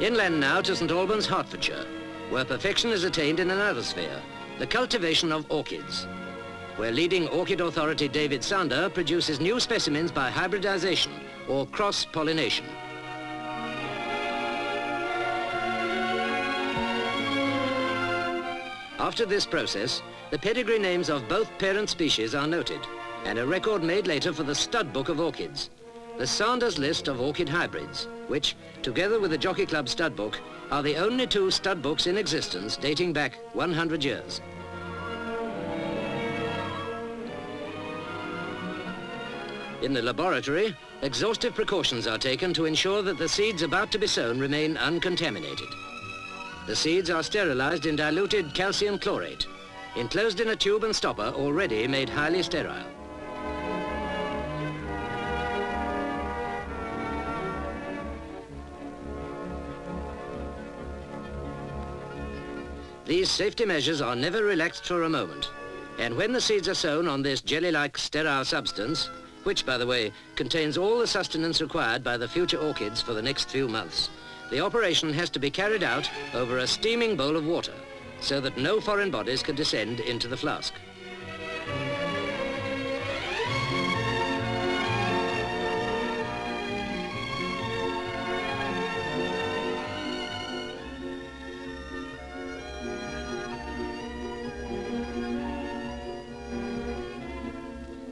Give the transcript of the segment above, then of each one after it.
Inland now to St Albans, Hertfordshire, where perfection is attained in another sphere, the cultivation of orchids, where leading orchid authority David Sander produces new specimens by hybridization or cross-pollination. After this process, the pedigree names of both parent species are noted, and a record made later for the stud book of orchids, the Sander's list of orchid hybrids, which, together with the Jockey Club stud book, are the only two stud books in existence dating back 100 years. In the laboratory, exhaustive precautions are taken to ensure that the seeds about to be sown remain uncontaminated. The seeds are sterilized in diluted calcium chlorate, enclosed in a tube and stopper already made highly sterile. These safety measures are never relaxed for a moment. And when the seeds are sown on this jelly-like sterile substance, which, by the way, contains all the sustenance required by the future orchids for the next few months, the operation has to be carried out over a steaming bowl of water so that no foreign bodies can descend into the flask.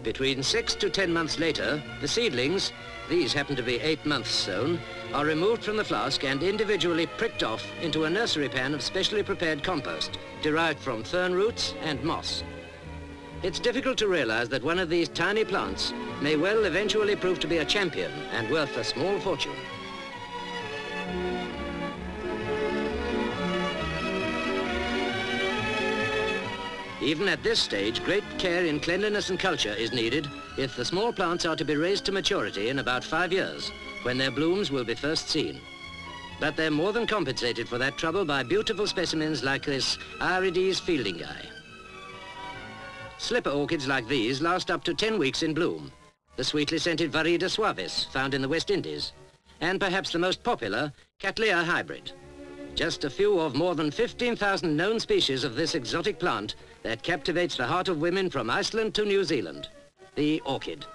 Between six to ten months later, the seedlings, these happen to be eight months sown, are removed from the flask and individually pricked off into a nursery pan of specially prepared compost, derived from fern roots and moss. It's difficult to realize that one of these tiny plants may well eventually prove to be a champion and worth a small fortune. Even at this stage, great care in cleanliness and culture is needed if the small plants are to be raised to maturity in about five years, when their blooms will be first seen. But they're more than compensated for that trouble by beautiful specimens like this Aerides fieldingi. Slipper orchids like these last up to 10 weeks in bloom. The sweetly scented Viredia suavis, found in the West Indies. And perhaps the most popular, Cattleya hybrid. Just a few of more than 15,000 known species of this exotic plant that captivates the heart of women from Iceland to New Zealand, the orchid.